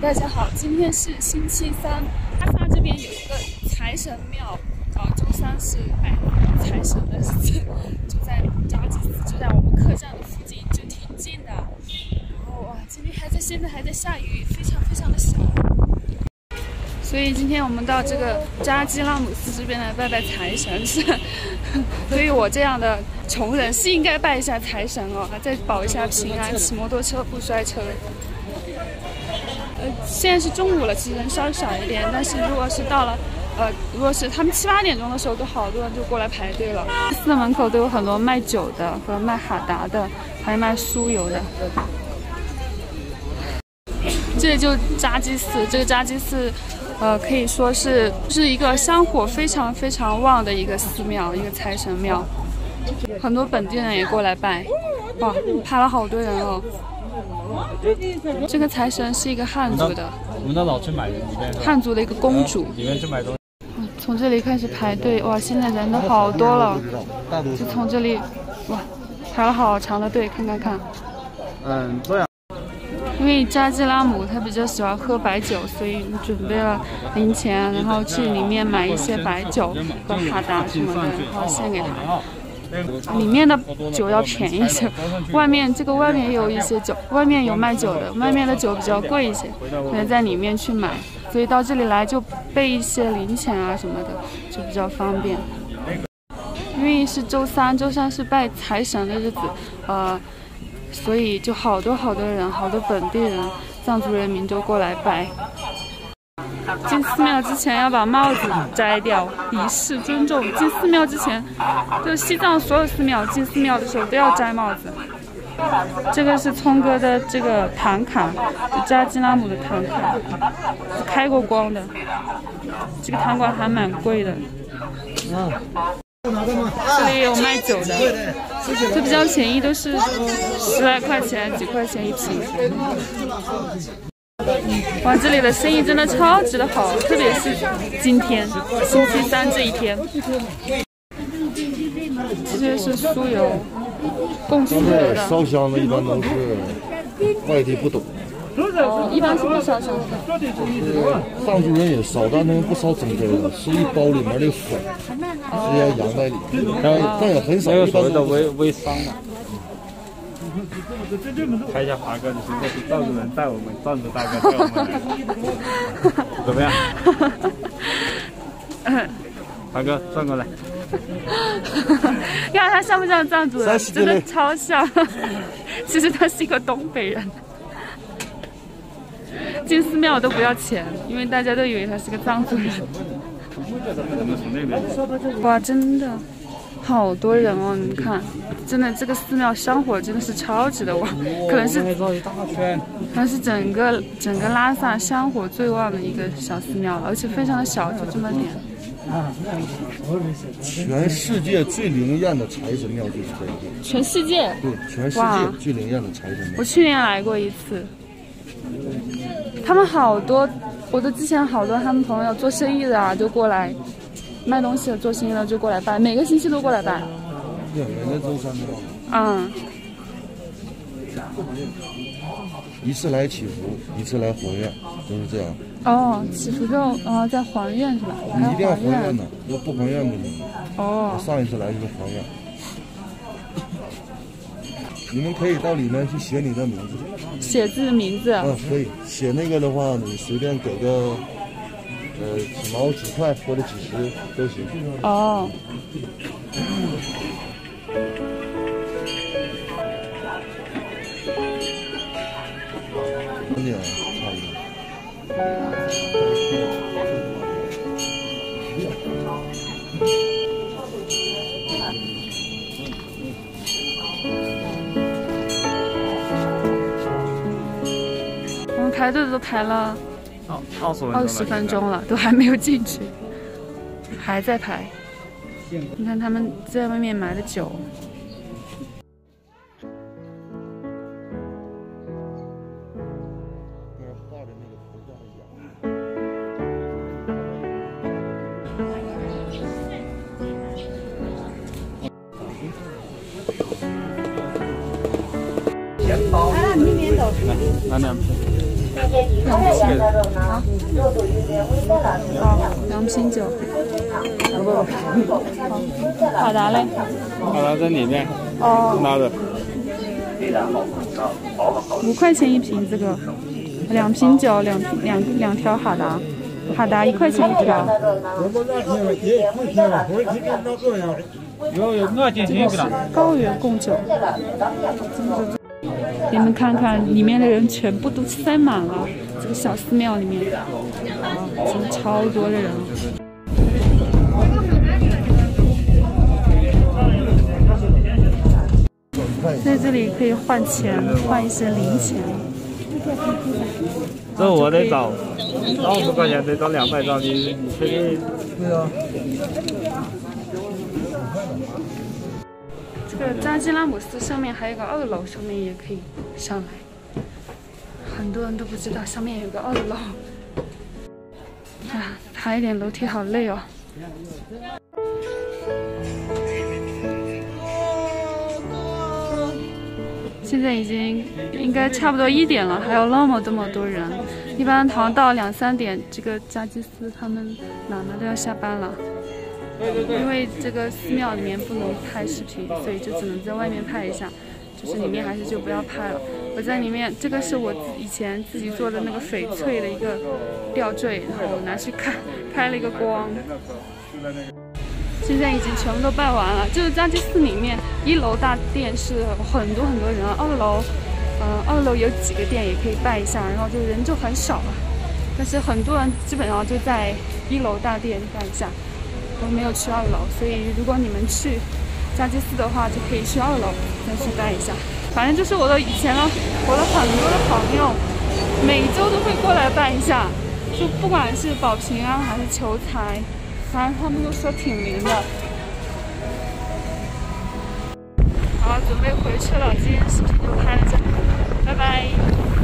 大家好，今天是星期三，拉萨这边有一个财神庙，啊，周三是拜财神的日子，就在扎基寺，就在我们客栈的附近，就挺近的。然后哇，今天还在，现在还在下雨，非常非常的小。所以今天我们到这个扎基拉姆斯这边来拜拜财神，是对于我这样的穷人是应该拜一下财神哦，再保一下平安，骑摩托车不摔车。呃，现在是中午了，其实人稍微少一点。但是如果是到了，呃，如果是他们七八点钟的时候，都好多人就过来排队了。寺门口都有很多卖酒的和卖哈达的，还有卖酥油的。这里就扎基寺，这个扎基寺，呃，可以说是是一个香火非常非常旺的一个寺庙，一个财神庙。很多本地人也过来拜，哇，排了好多人哦。这个财神是一个汉族的，我们到老去买里面汉族的一个公主。里面去买东西。从这里开始排队，哇，现在人都好多了。就从这里，哇，排了好长的队，看看看。嗯，这样。因为扎基拉姆他比较喜欢喝白酒，所以准备了零钱，然后去里面买一些白酒和哈达什么的，然后献给他。里面的酒要便宜一些，外面这个外面也有一些酒，外面有卖酒的，外面的酒比较贵一些，可能在里面去买，所以到这里来就备一些零钱啊什么的，就比较方便。因为是周三，周三是拜财神的日子，呃，所以就好多好多人，好多本地人、藏族人民都过来拜。进寺庙之前要把帽子摘掉，以示尊重。进寺庙之前，就西藏所有寺庙进寺庙的时候都要摘帽子。这个是聪哥的这个唐卡，扎基拉姆的唐卡，开过光的。这个糖管还蛮贵的。这里也有卖酒的，这比较便宜，都是十来块钱、几块钱一瓶。哇，这里的生意真的超级的好，特别是今天星期三这一天。这些是酥油，供酥油的。烧香的一般都是外地不懂。哦，一般是不烧香的。是藏族人也烧，但他们不烧整根的，是一包里面的粉，直接扬在里面。但也很少。有所谓的微微商嘛。拍一下华哥，你是不是藏族人带我们，藏族大哥带我们，怎么样？华哥转过来，看他像不像藏族人？真的超像。其实他是一个东北人。进寺庙都不要钱，因为大家都以为他是个藏族人。哇，真的。好多人哦，你们看，真的这个寺庙香火真的是超级的旺，可能是可能是整个整个拉萨香火最旺的一个小寺庙了，而且非常的小，就这么点。全世界最灵验的财神庙就是这个。全世界？对，全世界最灵验的财神庙。我去年来过一次，他们好多，我的之前好多他们朋友做生意的啊，就过来。卖东西的、做生意的就过来拜，每个星期都过来拜。对，每个周三都。嗯。一次来祈福，一次来还愿，都是这样。哦，祈福之后啊，在还愿是吧？你一定要还愿的，要不还愿不行。哦。上一次来就是还愿。你们可以到里面去写你的名字。写自己的名字。嗯，可以写那个的话，你随便给个。呃，几毛几块或者几十都行。哦。我们排队都排了。二十分钟了，都还没有进去，还在排。你看他们在外面买的酒。拿两瓶。好，两瓶酒。好，哈达嘞？哈达在里面。哦。拿着。五块钱一瓶，这个两瓶酒，两瓶两两条哈达，哈达一块钱一条。有有我进去了。高原贡酒。你们看看，里面的人全部都塞满了这个小寺庙里面，真的超多的人。在这里可以换钱，换一些零钱。这我得找二十块钱，得找两百张，你你确定？对啊。这个扎基拉姆斯上面还有个二楼，上面也可以上来。很多人都不知道上面有个二楼。啊，爬一点楼梯好累哦。现在已经应该差不多一点了，还有那么这么多人。一般好像到两三点，这个扎基斯他们奶奶都要下班了。因为这个寺庙里面不能拍视频，所以就只能在外面拍一下。就是里面还是就不要拍了。我在里面，这个是我以前自己做的那个翡翠的一个吊坠，然后拿去看，拍了一个光。现在已经全部都拜完了，就是扎基寺里面一楼大殿是很多很多人，二楼，嗯，二楼有几个殿也可以拜一下，然后就人就很少了。但是很多人基本上就在一楼大殿拜一下，都没有去二楼。所以如果你们去扎基寺的话，就可以去二楼再去拜一下。反正就是我的以前的，我的很多的朋友，每周都会过来拜一下，就不管是保平安还是求财。反正他们都说挺灵的。好，准备回去了。今天视频就拍到这里，拜拜。